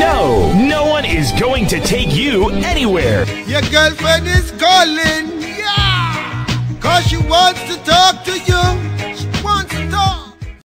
No, no one is going to take you anywhere. Your girlfriend is calling, yeah, cause she wants to talk.